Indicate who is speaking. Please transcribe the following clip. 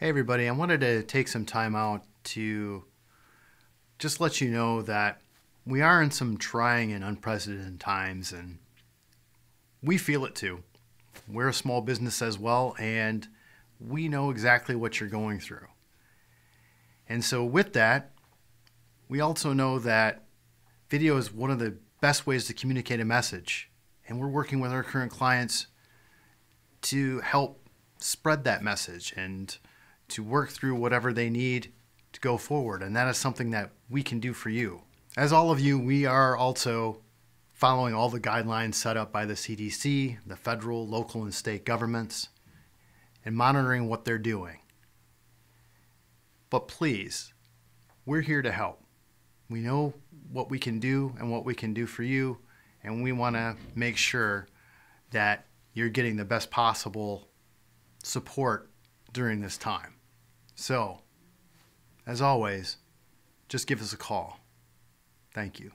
Speaker 1: Hey, everybody, I wanted to take some time out to just let you know that we are in some trying and unprecedented times, and we feel it too. We're a small business as well, and we know exactly what you're going through. And so, with that, we also know that video is one of the best ways to communicate a message. And we're working with our current clients to help spread that message and to work through whatever they need to go forward. And that is something that we can do for you. As all of you, we are also following all the guidelines set up by the CDC, the federal, local, and state governments, and monitoring what they're doing. But please, we're here to help. We know what we can do and what we can do for you, and we want to make sure that you're getting the best possible support during this time. So, as always, just give us a call. Thank you.